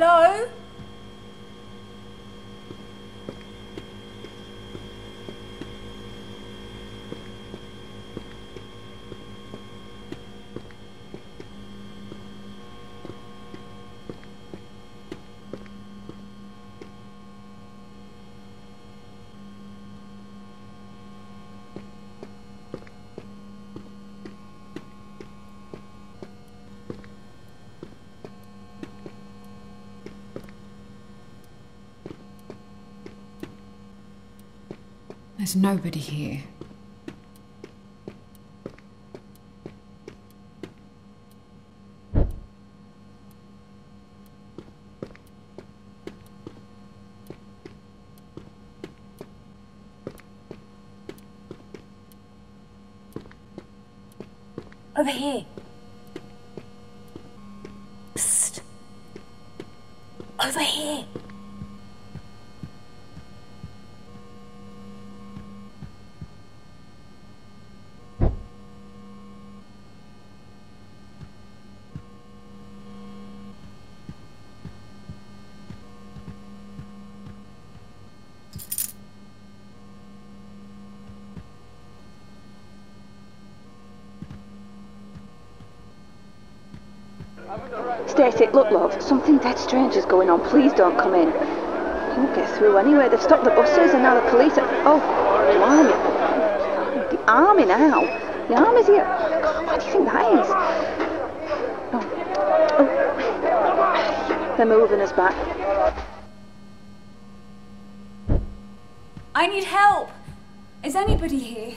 Hello? There's nobody here. Over here. Psst. Over here. Stacey, look, love, something dead strange is going on. Please don't come in. You won't get through anyway. They've stopped the buses and now the police are... Oh, blimey. The army now. The army's here. God, what do you think that is? Oh. oh. They're moving us back. I need help. Is anybody here?